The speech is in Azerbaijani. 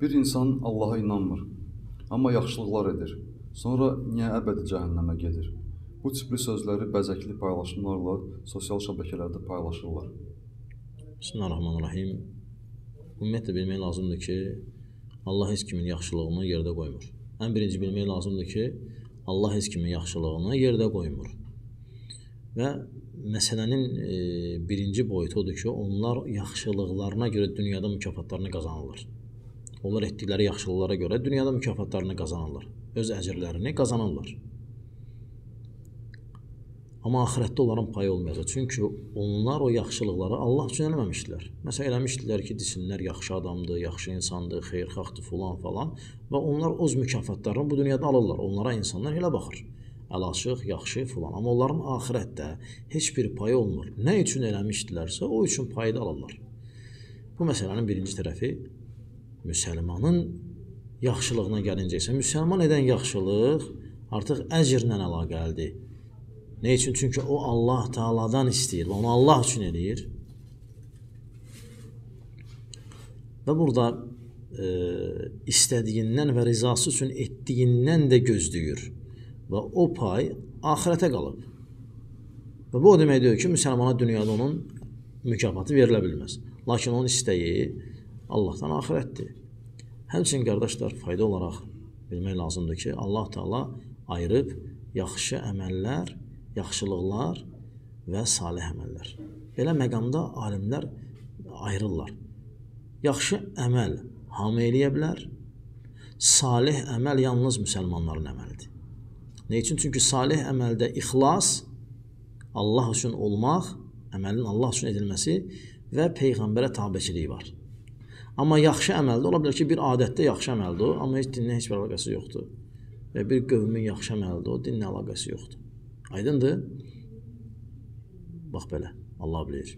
Bir insan Allaha inanmır, amma yaxşılıqlar edir. Sonra niyə əbədi cəhənnəmə gedir? Bu tipli sözləri bəzəkli paylaşımlarla sosial şəbəkələrdə paylaşırlar. Bismillahirrahmanirrahim. Ümumiyyətlə bilmək lazımdır ki, Allah heç kimin yaxşılığını yerdə qoymur. Ən birinci bilmək lazımdır ki, Allah heç kimin yaxşılığını yerdə qoymur. Və məsələnin e, birinci boyutu odur ki, onlar yaxşılıqlarına görə dünyada mükafatlarını qazanırlar. Onlar etdikləri yaxşılıqlara görə dünyada mükafatlarını qazanırlar. Öz əcrlərini qazanırlar. Amma axirətdə onların payı olmayacaq. Çünki onlar o yaxşılıqları Allah üçün eləməmişdilər. Məsələn, eləmişdilər ki, desinlər yaxşı adamdır, yaxşı insandır, xeyirxahdır falan falan və onlar öz mükafatlarını bu dünyada alırlar. Onlara insanlar elə baxır. Əlaşıq, yaxşı falan. Amma onların axirətdə heç bir payı olmur. Nə üçün eləmişdilərsə, o üçün payı da alırlar. Bu məsələnin birinci tərəfi müsəlmanın yaxşılığına gəlincə isə müsəlman edən yaxşılıq artıq əcrlə əlaqəlidir. Nə üçün? Çünki o Allah Taala'dan istəyir və onu Allah üçün eləyir. Və burada e, istədiyindən və rizası üçün etdiyindən də gözləyir. Və o pay axirətə qalıb. Və bu o demək deyil ki, müsəlmana dünyada onun mükafatı verilə bilməz. Lakin onun istəyi Allahdan axirətdir. Həmçinin qardaşlar, fayda olaraq bilmək lazımdır ki, Allah Taala ayırıb yaxşı əməllər yaxşılıqlar və salih əməllər. Belə məqamda alimlər ayırırlar. Yaxşı əməl hamı eləyə bilər. Salih əməl yalnız müsəlmanların əməlidir. Nə üçün? Çünki salih əməldə ixlas, Allah üçün olmaq, əməlin Allah üçün edilməsi və peyğəmbərə tabeçiliyi var. Amma yaxşı əməldə ola bilər ki, bir adətdə yaxşı əməldir o, amma heç dinlə heç bir əlaqəsi yoxdur. Və bir qövmin yaxşı əməldir o, dinlə əlaqəsi yoxdur. Aydındır? Bax belə. Allah bilir.